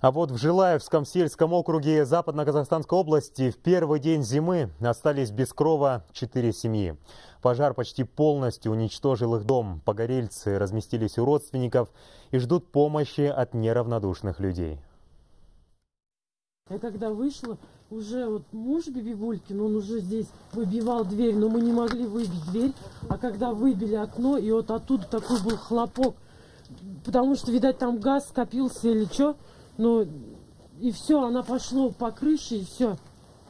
А вот в Жилаевском сельском округе Западно-Казахстанской области в первый день зимы остались без крова четыре семьи. Пожар почти полностью уничтожил их дом. Погорельцы разместились у родственников и ждут помощи от неравнодушных людей. Я когда вышла, уже вот муж Бибигулькин, он уже здесь выбивал дверь, но мы не могли выбить дверь. А когда выбили окно, и вот оттуда такой был хлопок, потому что, видать, там газ скопился или что, ну, и все, она пошла по крыше, и все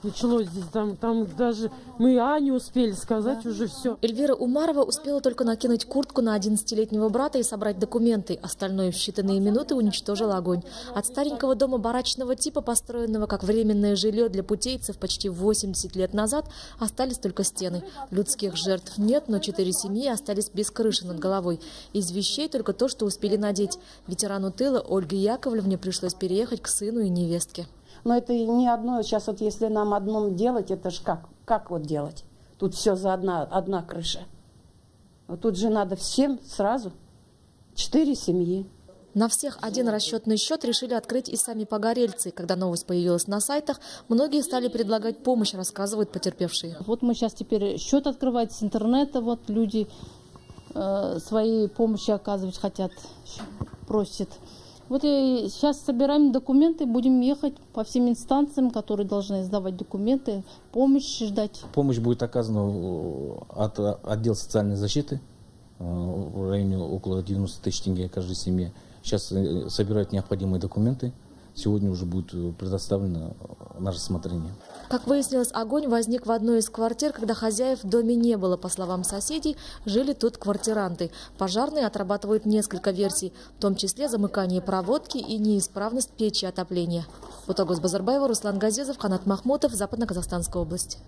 началось здесь. Там, там даже мы А не успели сказать да. уже все. Эльвира Умарова успела только накинуть куртку на 11-летнего брата и собрать документы. Остальное в считанные минуты уничтожил огонь. От старенького дома барачного типа, построенного как временное жилье для путейцев почти 80 лет назад, остались только стены. Людских жертв нет, но четыре семьи остались без крыши над головой. Из вещей только то, что успели надеть. Ветерану тыла Ольге Яковлевне пришлось переехать к сыну и невестке. Но это не одно, сейчас вот если нам одном делать, это ж как, как вот делать? Тут все за одна, одна крыша. Вот тут же надо всем сразу. Четыре семьи. На всех один расчетный счет решили открыть и сами погорельцы. Когда новость появилась на сайтах, многие стали предлагать помощь, рассказывают потерпевшие. Вот мы сейчас теперь счет открывать с интернета, вот люди э, свои помощи оказывать хотят, просят. Вот и сейчас собираем документы, будем ехать по всем инстанциям, которые должны сдавать документы, помощь ждать. Помощь будет оказана от отдела социальной защиты э, в районе около 90 тысяч тенге каждой семье. Сейчас э, собирают необходимые документы сегодня уже будет э, предоставлено на рассмотрение. Как выяснилось, огонь возник в одной из квартир, когда хозяев в доме не было. По словам соседей, жили тут квартиранты. Пожарные отрабатывают несколько версий, в том числе замыкание проводки и неисправность печи отопления. Фотогос Базарбаева, Руслан Газезов, Канат Махмутов, Западно-Казахстанская область.